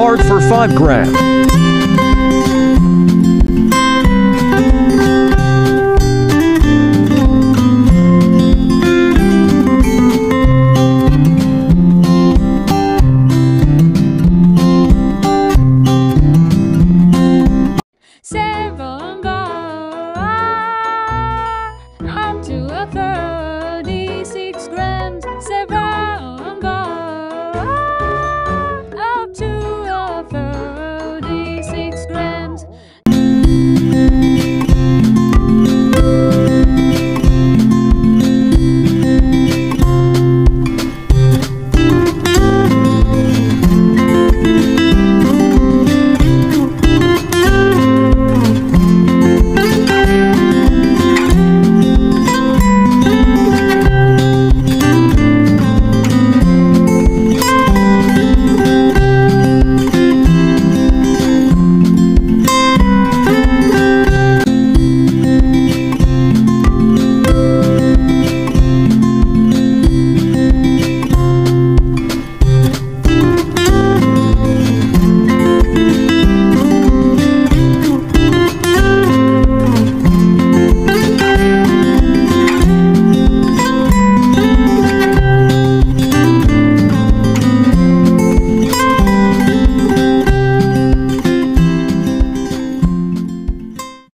hard for five grand.